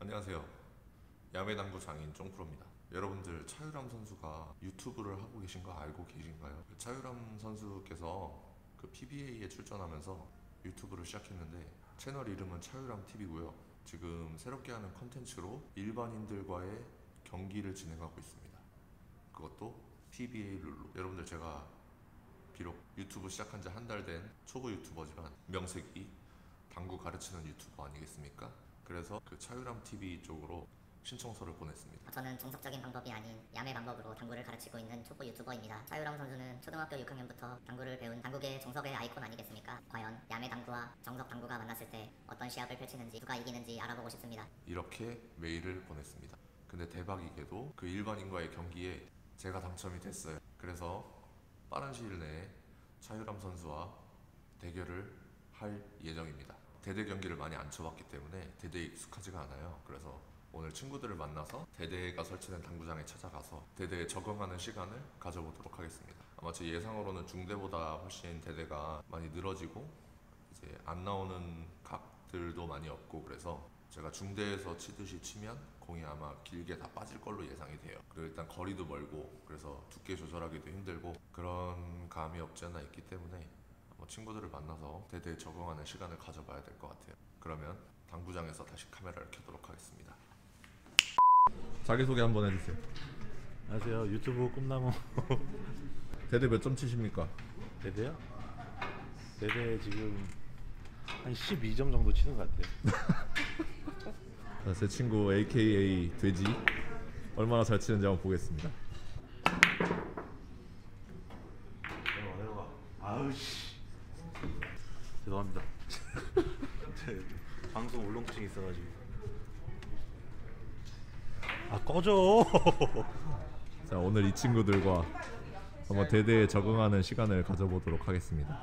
안녕하세요. 야매당구 장인 쫑프로입니다. 여러분들 차유람 선수가 유튜브를 하고 계신 거 알고 계신가요? 그 차유람 선수께서 그 PBA에 출전하면서 유튜브를 시작했는데 채널 이름은 차유람 TV고요. 지금 새롭게 하는 컨텐츠로 일반인들과의 경기를 진행하고 있습니다. 그것도 PBA 룰로. 여러분들 제가 비록 유튜브 시작한 지 한 달 된 초보 유튜버지만 명색이 당구 가르치는 유튜버 아니겠습니까? 그래서 그 차유람 TV 쪽으로 신청서를 보냈습니다. 저는 정석적인 방법이 아닌 야매 방법으로 당구를 가르치고 있는 초보 유튜버입니다. 차유람 선수는 초등학교 6학년부터 당구를 배운 당구계 정석의 아이콘 아니겠습니까? 과연 야매 당구와 정석 당구가 만났을 때 어떤 시합을 펼치는지 누가 이기는지 알아보고 싶습니다. 이렇게 메일을 보냈습니다. 근데 대박이게도 그 일반인과의 경기에 제가 당첨이 됐어요. 그래서 빠른 시일 내에 차유람 선수와 대결을 할 예정입니다. 대대 경기를 많이 안 쳐봤기 때문에 대대에 익숙하지가 않아요. 그래서 오늘 친구들을 만나서 대대가 설치된 당구장에 찾아가서 대대에 적응하는 시간을 가져보도록 하겠습니다. 아마 제 예상으로는 중대보다 훨씬 대대가 많이 늘어지고 이제 안 나오는 각들도 많이 없고 그래서 제가 중대에서 치듯이 치면 공이 아마 길게 다 빠질 걸로 예상이 돼요. 그리고 일단 거리도 멀고 그래서 두께 조절하기도 힘들고 그런 감이 없지 않아 있기 때문에 뭐 친구들을 만나서 대대에 적응하는 시간을 가져봐야 될 것 같아요. 그러면 당구장에서 다시 카메라를 켜도록 하겠습니다. 자기소개 한번 해주세요. 안녕하세요. 유튜브 꿈나무 대대 몇 점 치십니까? 대대요? 대대 지금 한 12점 정도 치는 것 같아요. 제 친구 AKA 돼지 얼마나 잘 치는지 한번 보겠습니다. 내려와 내려와. 아우씨. 죄송합니다. 제 방송 울렁증 있어가지고. 아 꺼져. 자 오늘 이 친구들과 한번 대대에 적응하는 시간을 가져보도록 하겠습니다.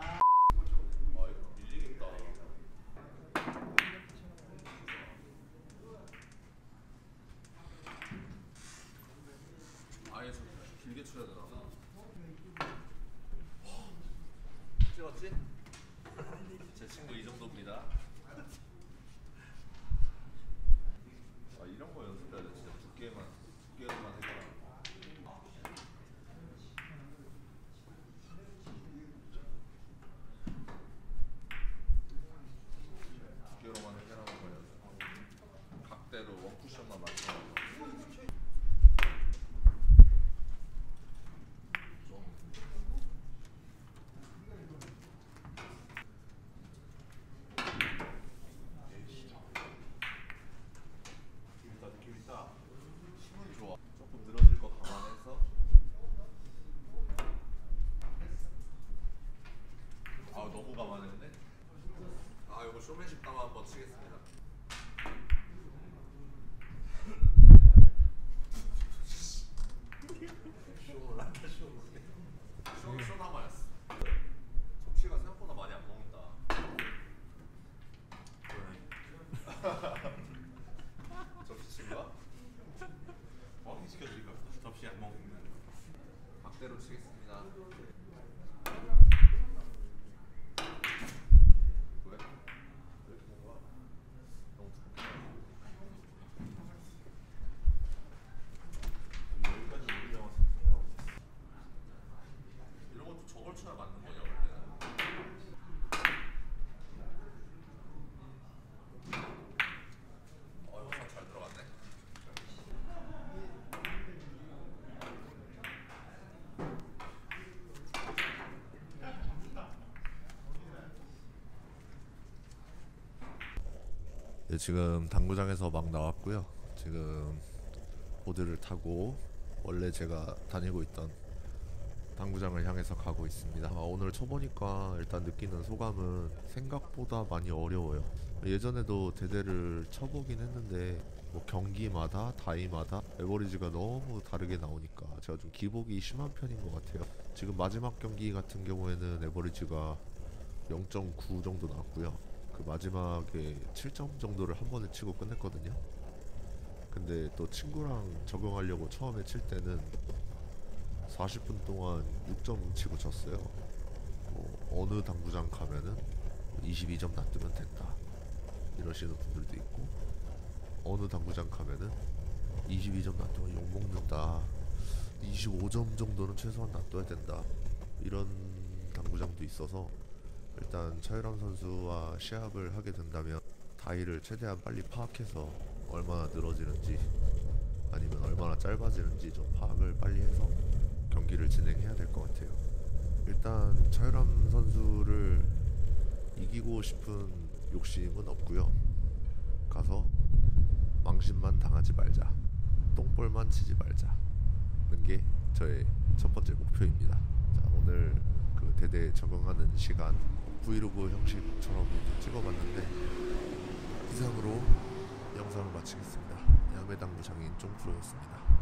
아예 길게 쳐야 되나? 찍었지? 제 친구 이 정도입니다. 아 이런 거 연습해야 돼 진짜 두께만 두께로만 해결하는 두께로만 해결하는 거 연습하고 각대로 원쿠션만 맞춰가지고 느낌 있다 느낌 있다. 힘은 좋아 조금 늘어질 거 감안해서 아 너무 감안했네 아 이거 쇼맨십 담아 한번 치겠습니다 쇼, 쇼 담아였어 접시가 생각보다 많이 안 먹는다 접시 친구야? 어떻게 시켜드릴까? 접시 안 먹는. 박대로 치겠습니다. 왜? 왜 이렇게 먹어? 너무 두껍게. 여기까지 올리려고 생각하고 있었어. 이런 맞는 거냐? 어. 네, 지금 당구장에서 막 나왔고요. 지금 보드를 타고 원래 제가 다니고 있던 당구장을 향해서 가고 있습니다. 아, 오늘 쳐보니까 일단 느끼는 소감은 생각보다 많이 어려워요. 예전에도 대대를 쳐보긴 했는데 뭐 경기마다 다이마다 에버리지가 너무 다르게 나오니까 제가 좀 기복이 심한 편인 것 같아요. 지금 마지막 경기 같은 경우에는 에버리지가 0.9 정도 나왔고요. 그 마지막에 7점 정도를 한 번에 치고 끝냈거든요. 근데 또 친구랑 적응하려고 처음에 칠 때는 40분 동안 6점 치고 쳤어요. 뭐 어느 당구장 가면은 22점 놔두면 된다. 이러시는 분들도 있고 어느 당구장 가면은 22점 놔두면 욕 먹는다. 25점 정도는 최소한 놔둬야 된다. 이런 당구장도 있어서 일단 차유람 선수와 시합을 하게 된다면 다이를 최대한 빨리 파악해서 얼마나 늘어지는지 아니면 얼마나 짧아지는지 좀 파악을 빨리 해서 경기를 진행해야 될 것 같아요. 일단 차유람 선수를 이기고 싶은 욕심은 없고요. 가서 망신만 당하지 말자. 똥볼만 치지 말자는 게 저의 첫 번째 목표입니다. 자, 오늘 그 대대 적응하는 시간 브이로그 형식처럼 찍어봤는데 이상으로 영상을 마치겠습니다. 야매당구 장인 쫑프로였습니다.